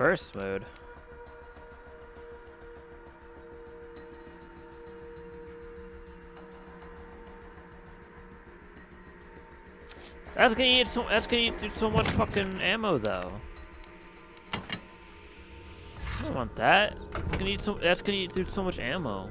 burst mode. That's gonna eat so. That's gonna eat through so much fucking ammo, though. I don't want that. It's gonna eat so. That's gonna eat through so much ammo.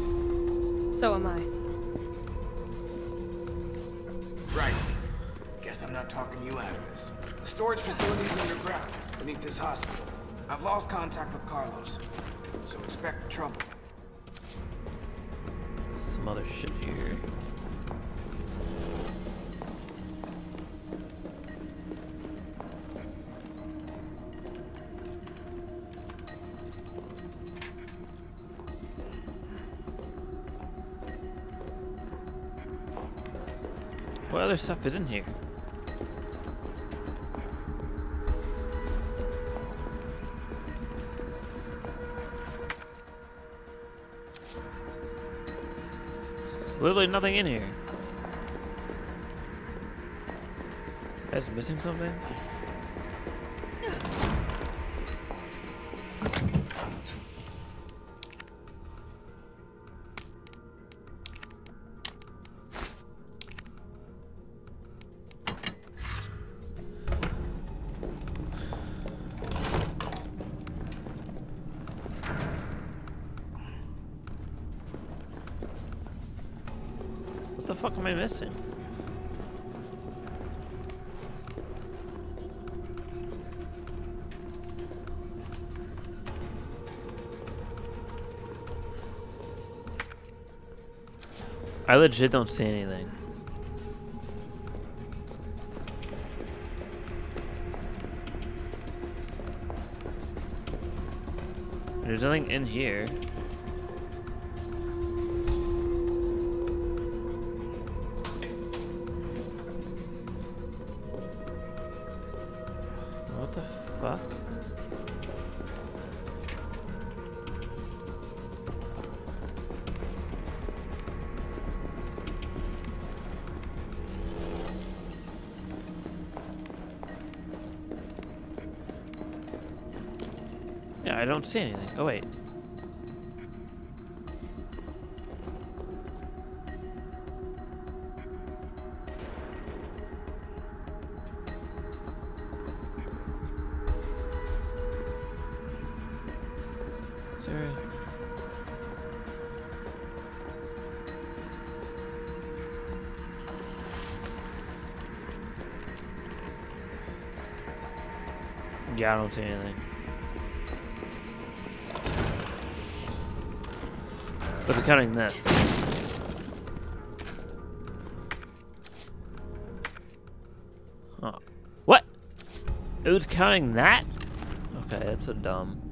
So am I. Right. Guess I'm not talking you out of this. The storage facility is underground, beneath this hospital. I've lost contact with Carlos, so expect trouble. Some other shit here. Other stuff is in here? There's literally nothing in here. Guys missing something? Missing? I legit don't see anything. There's nothing in here. See anything. Oh, wait. Yeah, I don't see anything. But counting this. Huh. What? It was counting that? Okay, that's so dumb.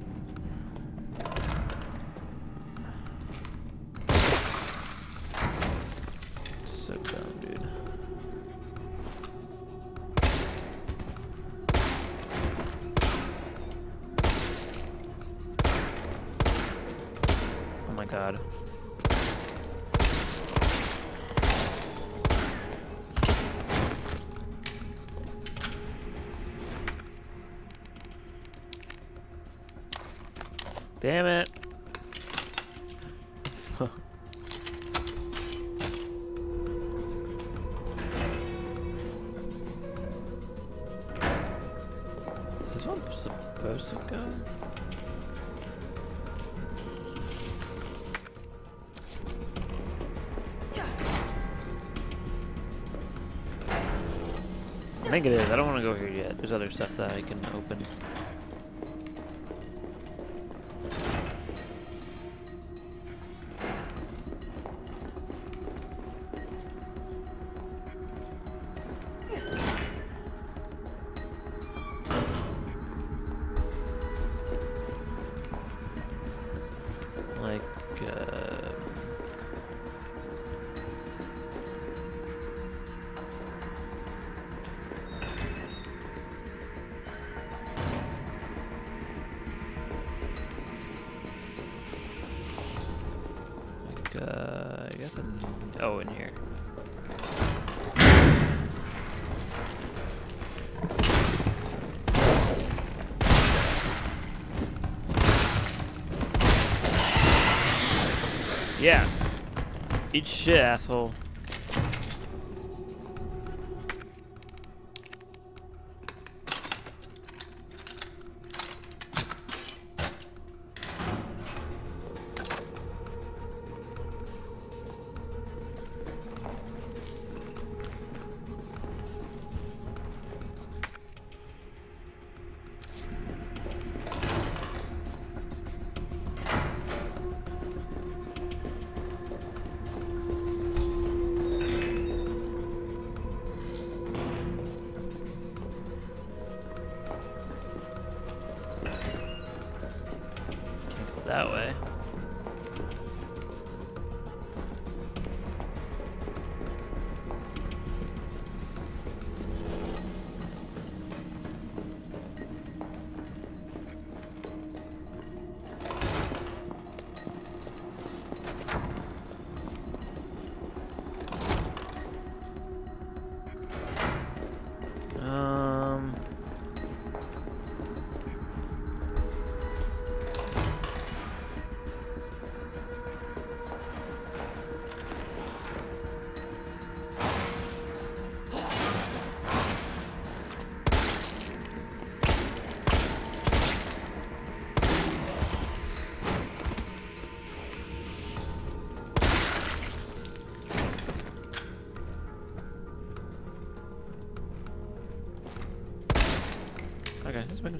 Damn it. Is this one supposed to go? I think it is. I don't want to go here yet. There's other stuff that I can open. Oh, in here. Yeah. Eat shit, asshole.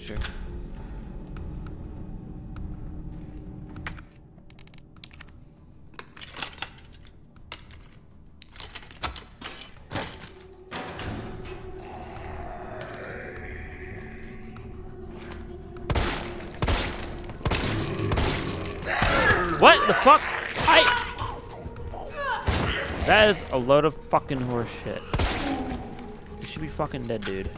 Making sure. What the fuck? I. That is a load of fucking horse shit. You should be fucking dead, dude.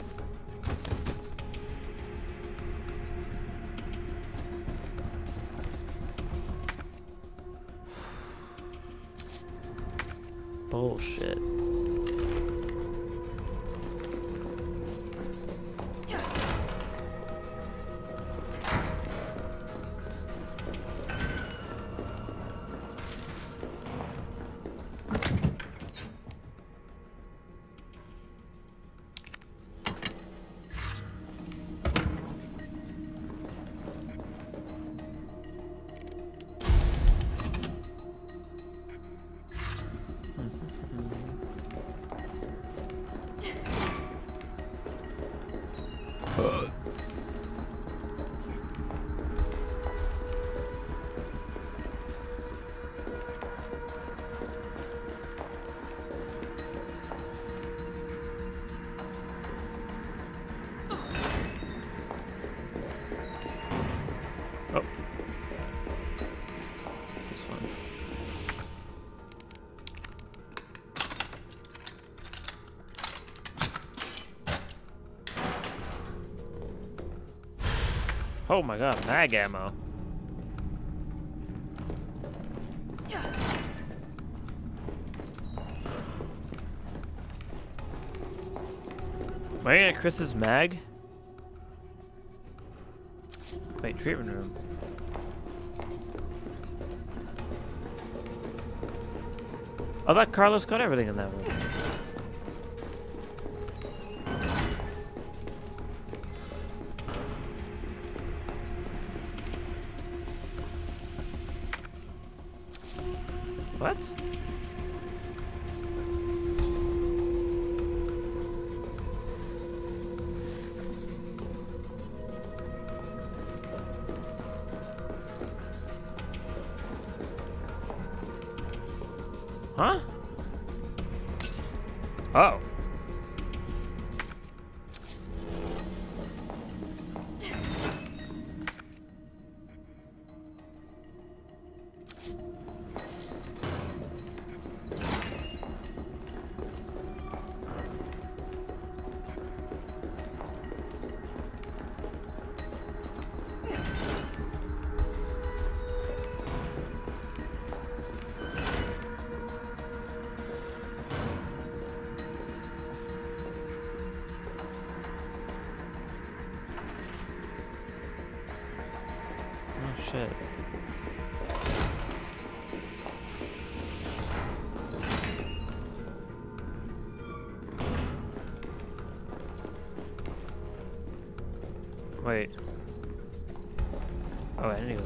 Oh my god, mag ammo. Am I gonna Chris's mag? Wait, treatment room. Oh, I thought Carlos got everything in that room. Huh? Oh.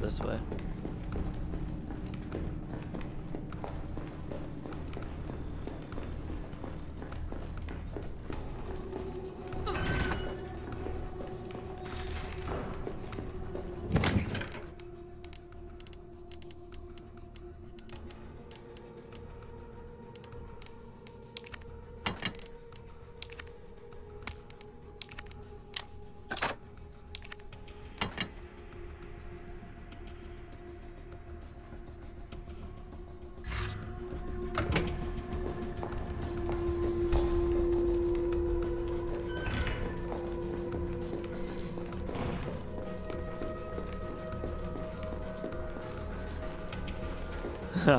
This way. I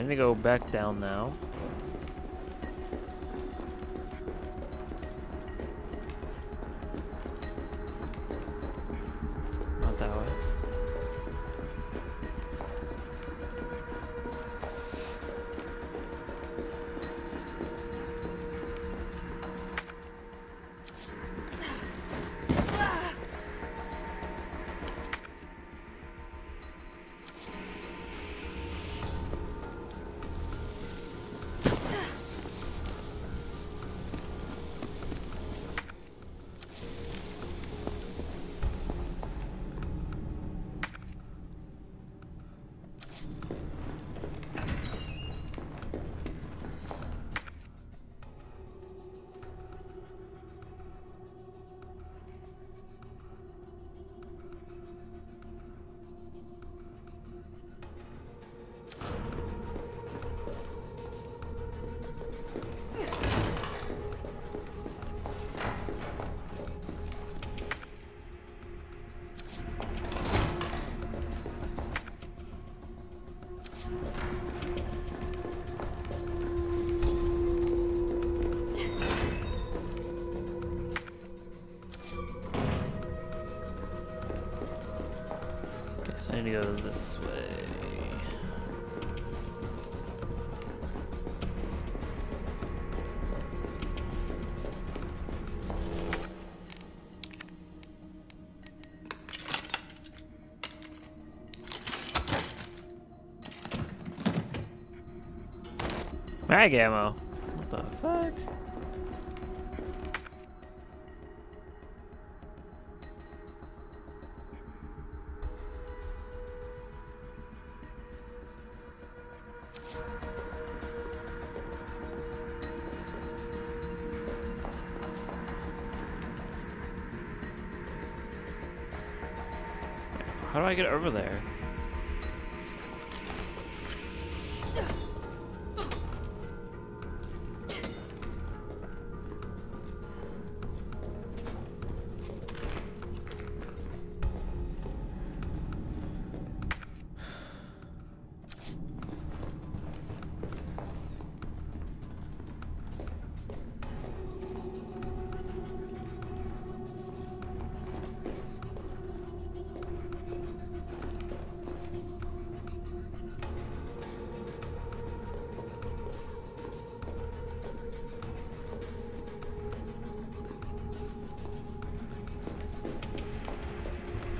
need to go back down now. So I need to go this way. Mag ammo. Get over there?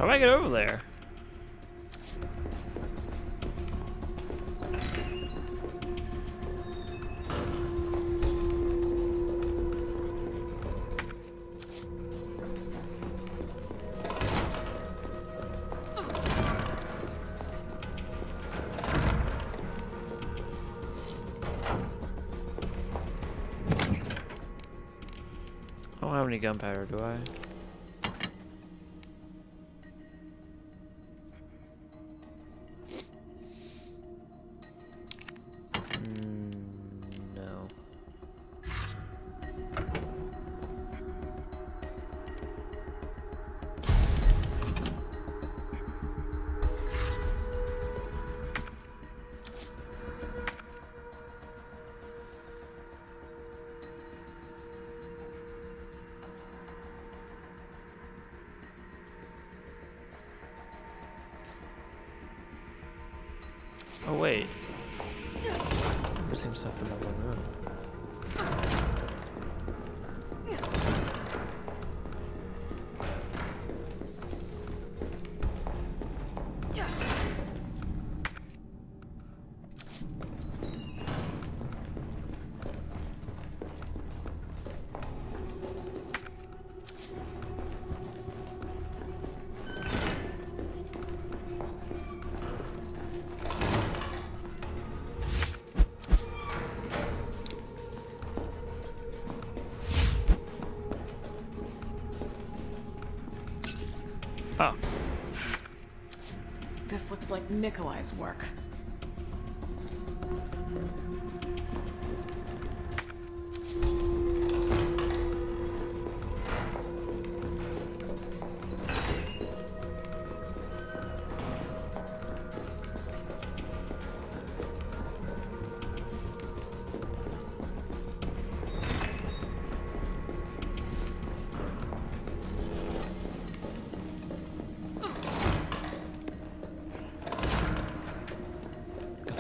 How do I get over there? I don't have any gunpowder, do I? Wait. I'm missing stuff in that one room. Nikolai's work.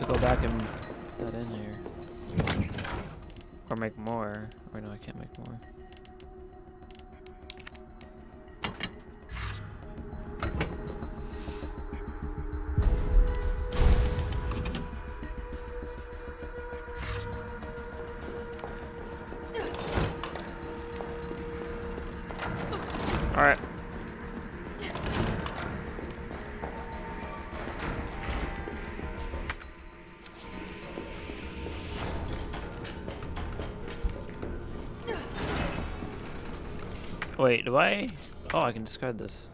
Go back and put that in here. Or make more. Or no, I can't make more. Wait, do I? Oh, I can discard this.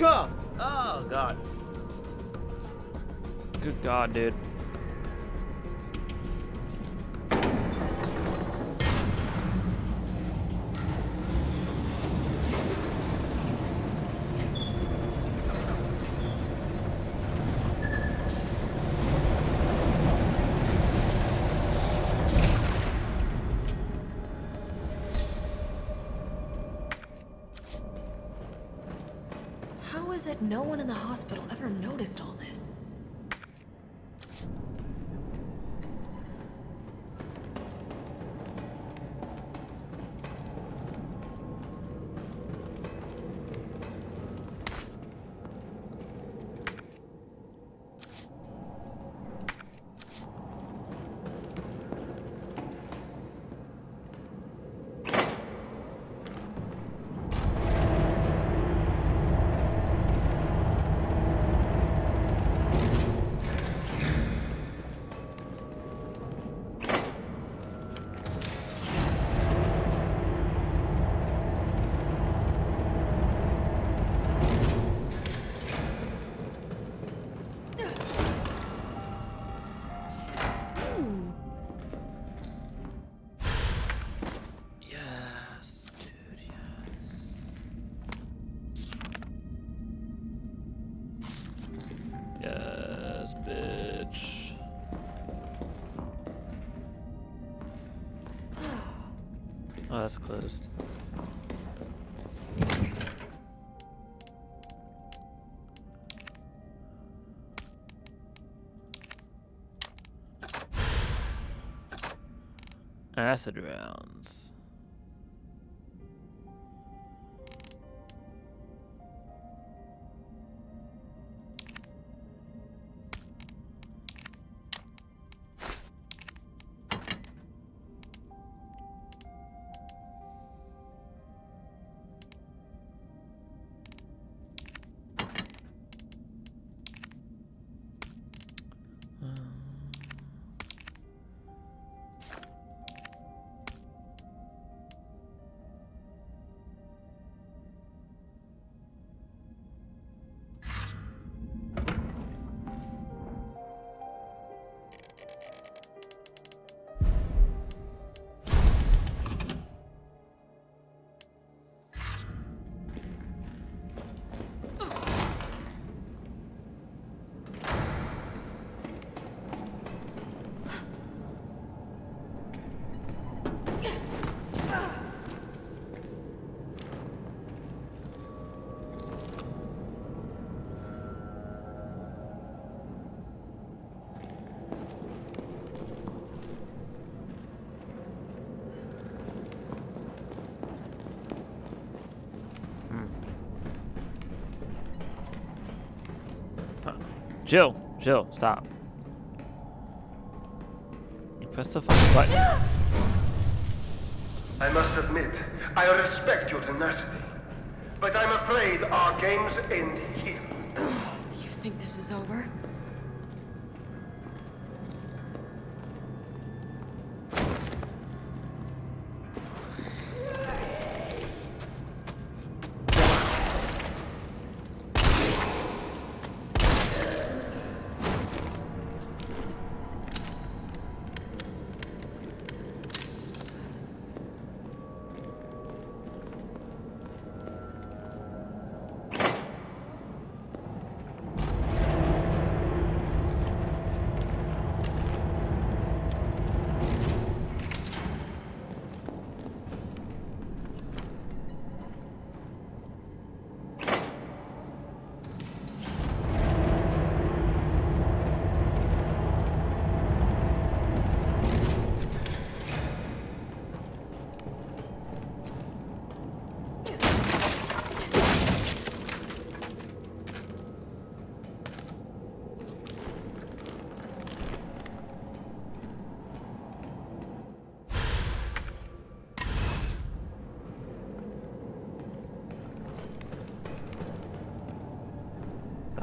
Oh god. Good god, dude. That's closed. Acid rounds. Jill, Jill, stop. You press the fucking button. I must admit, I respect your tenacity. But I'm afraid our games end here. You think this is over?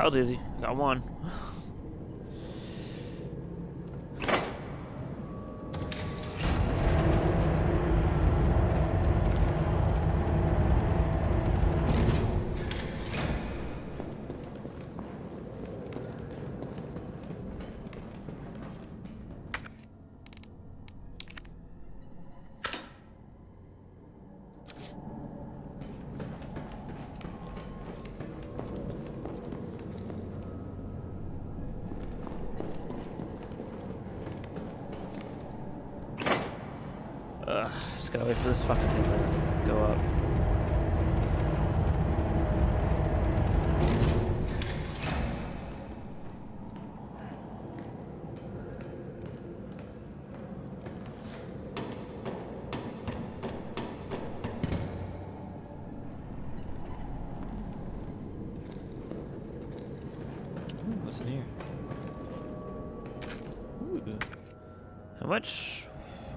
Was easy. Got one. Ugh, just gotta wait for this fucking thing to go up.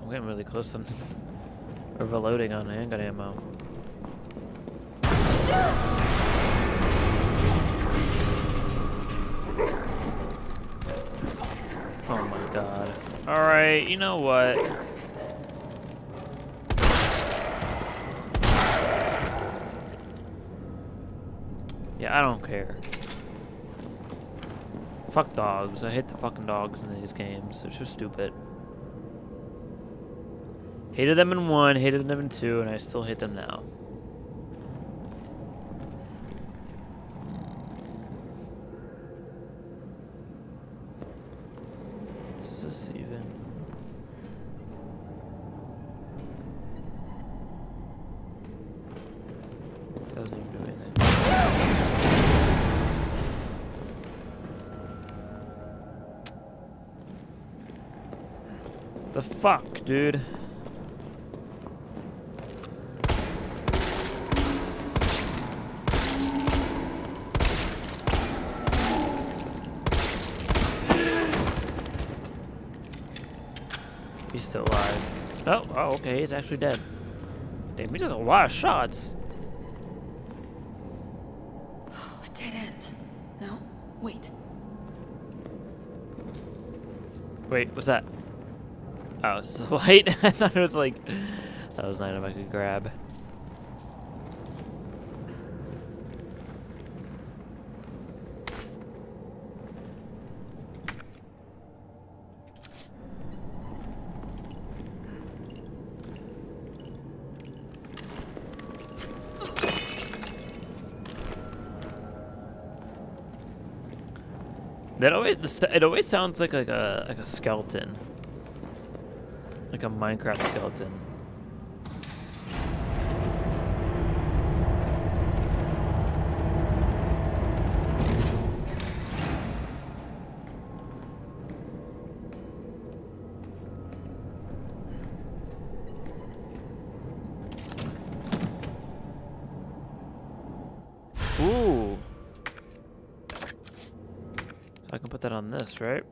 I'm getting really close to overloading on handgun ammo. Oh my god. Alright, you know what? Yeah, I don't care. Fuck dogs. I hate the fucking dogs in these games. They're so stupid. Hated them in one, hated them in two, and I still hate them now. Is even? Doesn't even do anything. The fuck, dude? He's still alive. Oh, oh, okay, he's actually dead. Damn, he took a lot of shots. Oh, a dead end. No? Wait. Wait, what's that? Oh, it's the light? I thought it was like... That was an item I could grab. That always it always sounds like like a like a skeleton. Like a Minecraft skeleton. Ooh. So I can put that on this, right?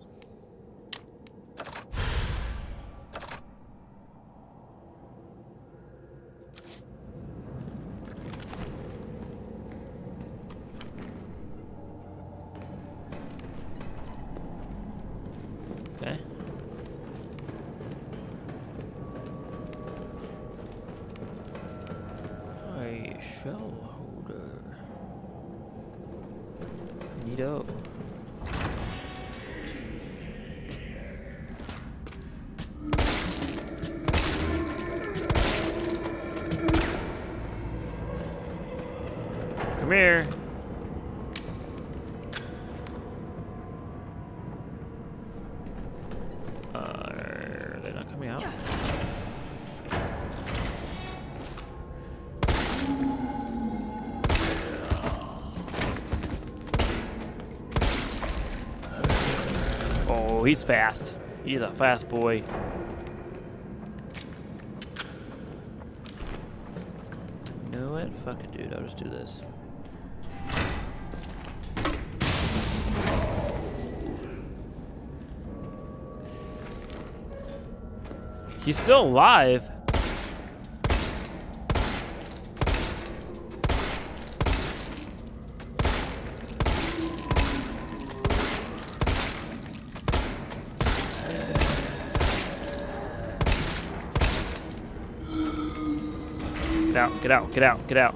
Okay. A shell holder. Neato. He's fast. He's a fast boy. You know what? Fuck it, dude. I'll just do this. He's still alive. Get out, get out, get out.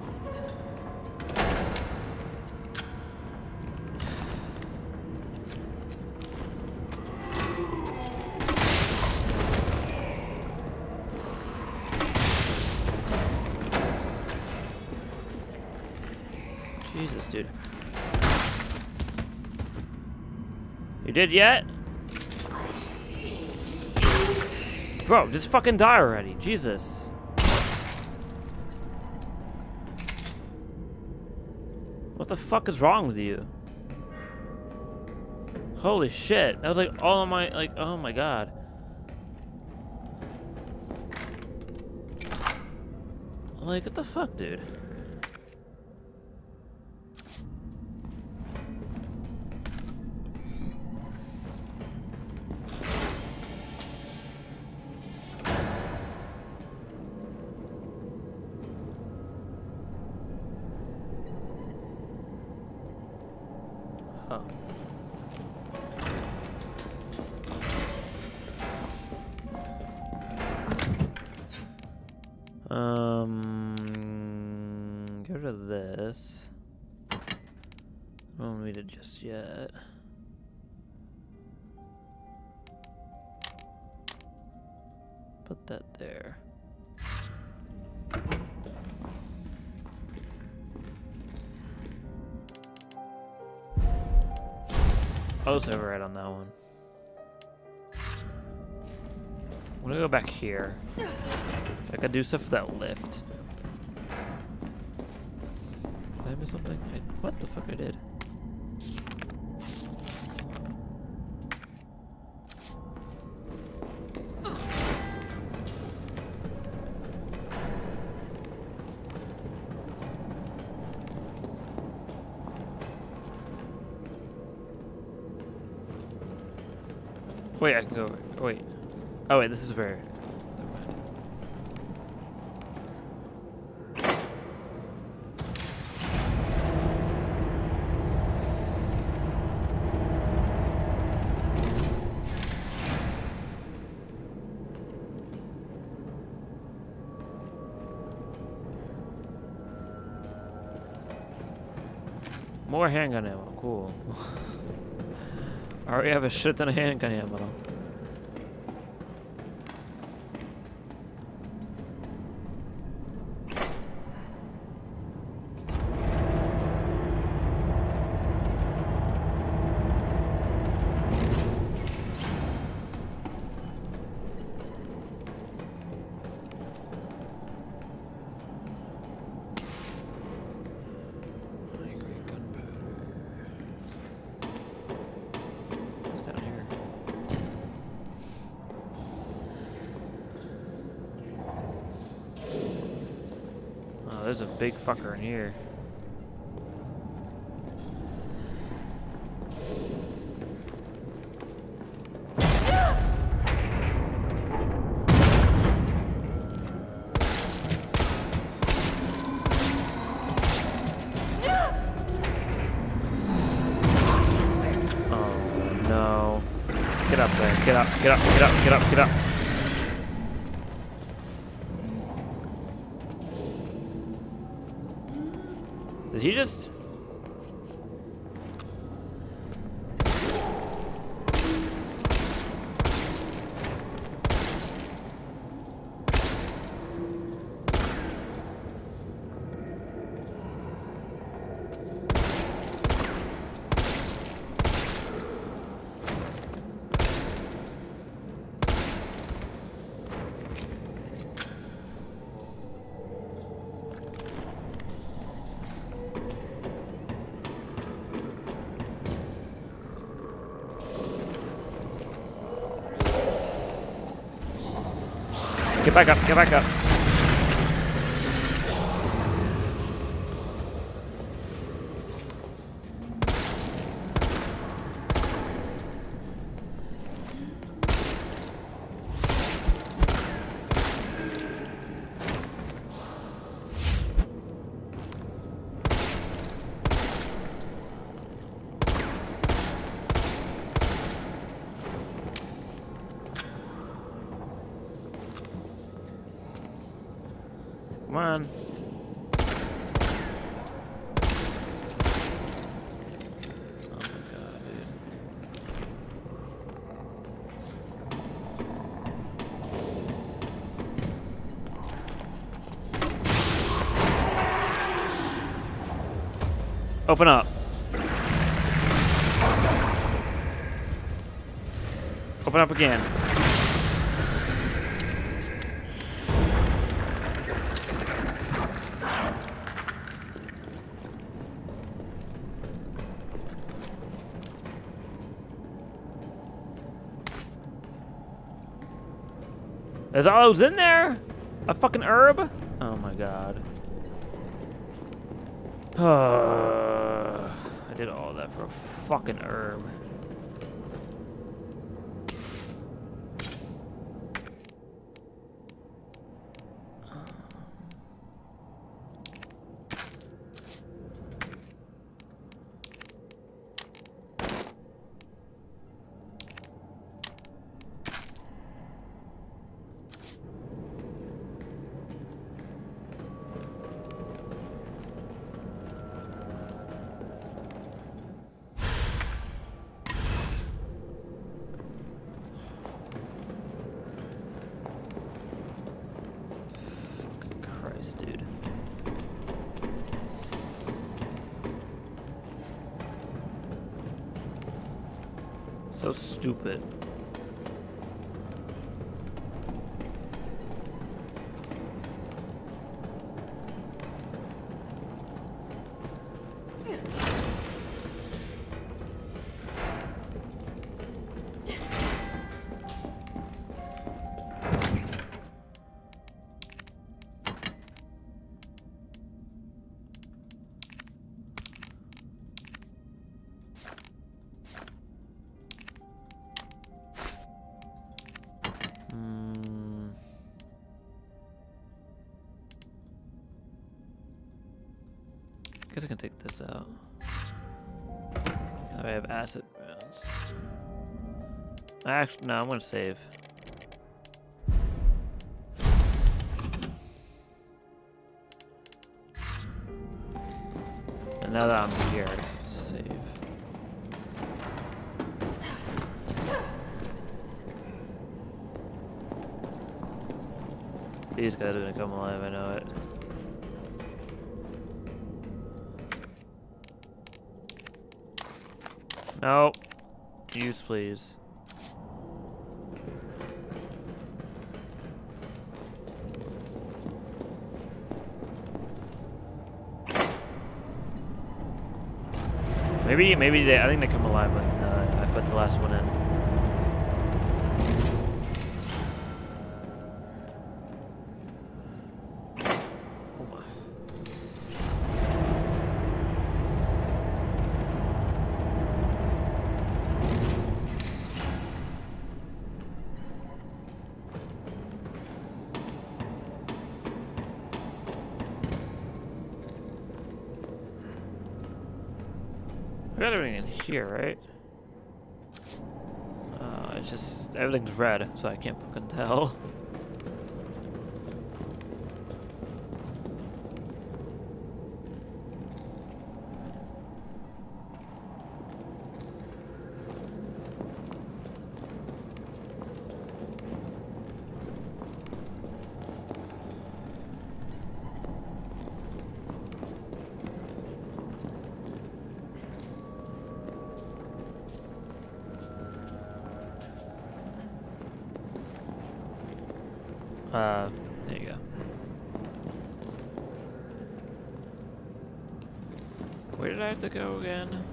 Jesus, dude. You did yet? Bro, just fucking die already. Jesus. What the fuck is wrong with you? Holy shit. That was like all of my, like, oh my god. Like, what the fuck, dude? I was override on that one. I'm gonna go back here. I gotta do stuff with that lift. Did I miss something? I, what the fuck I did? Oh wait, this is where. More handgun ammo. Cool. I already have a shit ton of handgun ammo. High-grade gunpowder. What's down here? Oh, there's a big fucker in here. get up, get up, get up, get up, get up. Did he just... Get back up, get back up. Open up. Open up again. Is all those in there? A fucking herb? Oh my god. Did all that for a fucking herb. Christ, dude. So stupid. Out. Now I have acid rounds. Actually, no, I'm gonna save. And now that I'm here, save. These guys are gonna come alive, I know it. No. Use, please. Maybe, maybe they, I think they come alive when uh, I put the last one in. Here, right? Uh, I just everything's red, so I can't fucking tell. Uh, there you go. Where did I have to go again?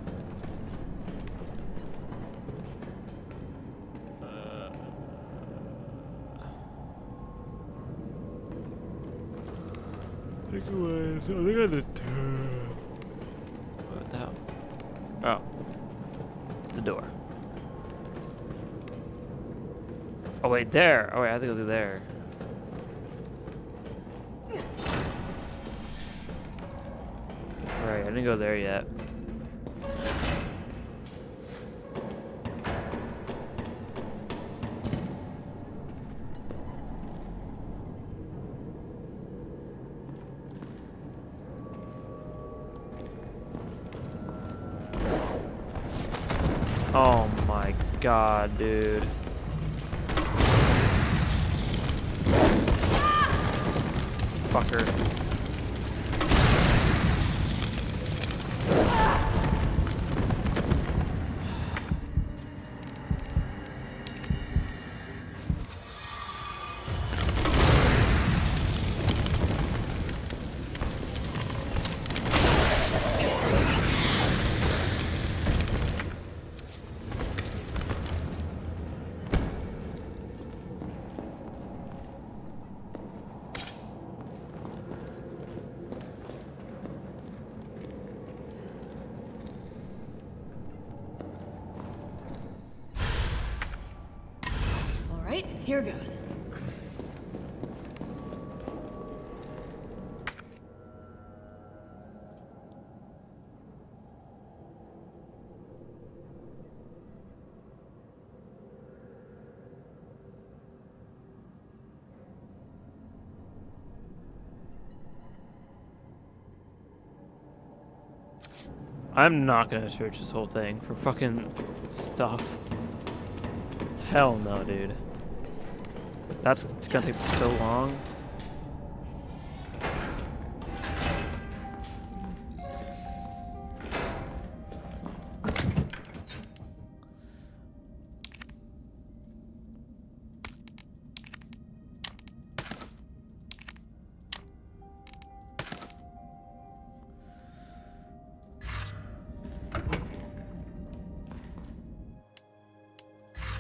Uh, I think it was. I think I did. What the hell? Oh, the door. Oh wait, there. Oh wait, I have to go through there. Go there yet. Here goes. I'm not gonna search this whole thing for fucking stuff. Hell no, dude. That's gonna take so long.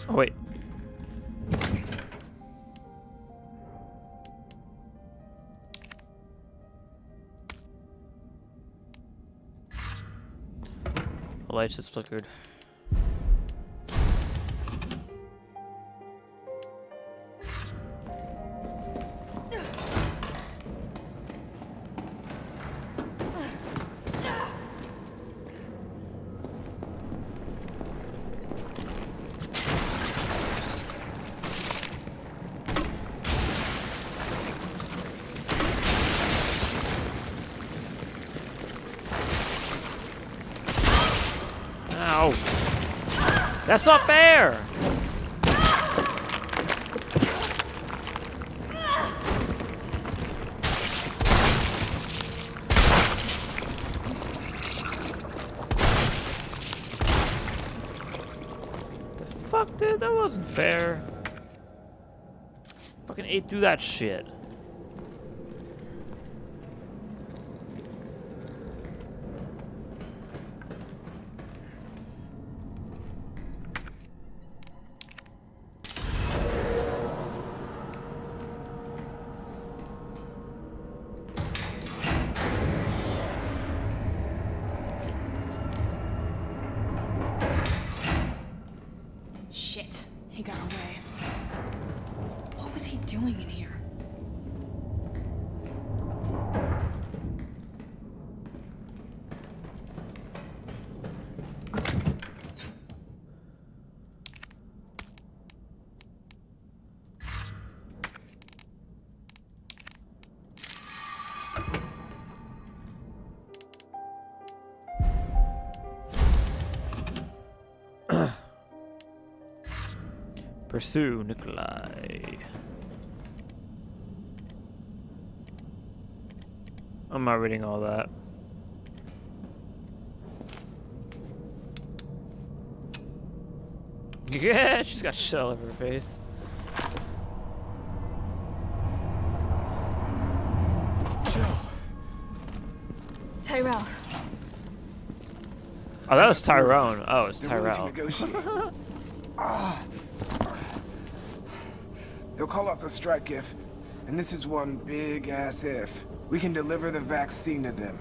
Oh wait. Lights just flickered. That's not fair! The fuck, dude? That wasn't fair. Fucking ate through that shit. Pursue Nikolai. I'm not reading all that. Yeah, she's got shit all over her face. Joe. Tyrell. Oh, that was Tyrone. Oh, it's They're willing Tyrell. negotiate. They'll call off the strike if, and this is one big ass if, we can deliver the vaccine to them.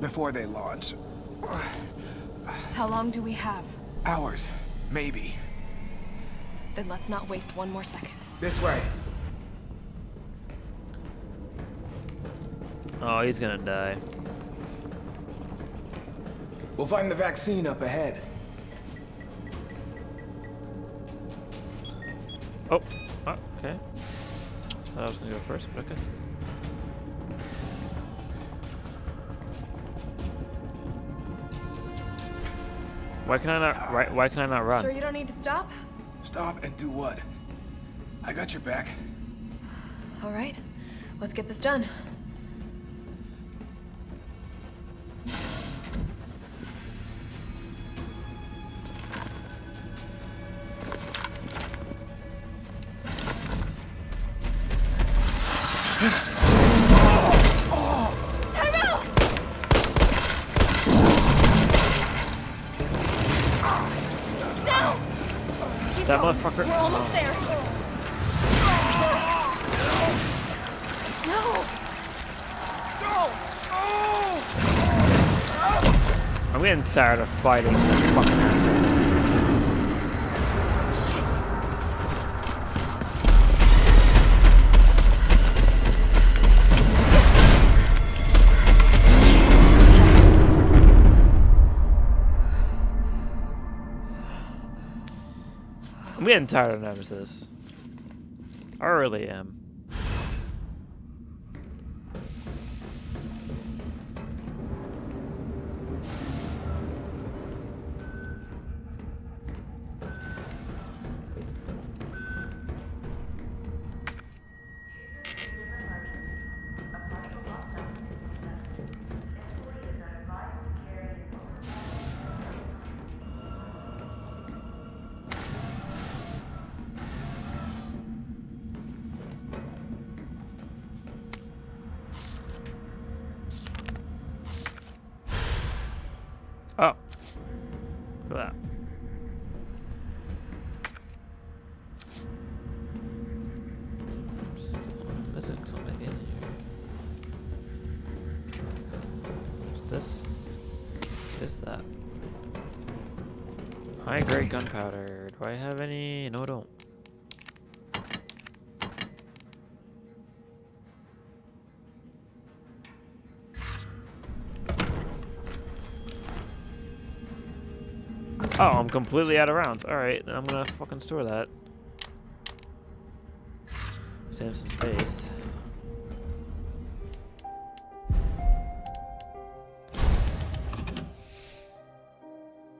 Before they launch. How long do we have? Hours. Maybe. Then let's not waste one more second. This way. Oh, he's gonna die. We'll find the vaccine up ahead. Oh, oh okay. Thought I was gonna go first, but okay. Why can I not? Why, why can I not run? Sure you don't need to stop? Stop and do what? I got your back. All right. Let's get this done. Tired of fighting this fucking asshole. I'm getting tired of Nemesis. I really am. Completely out of rounds. Alright, then I'm gonna fucking store that. Save some space.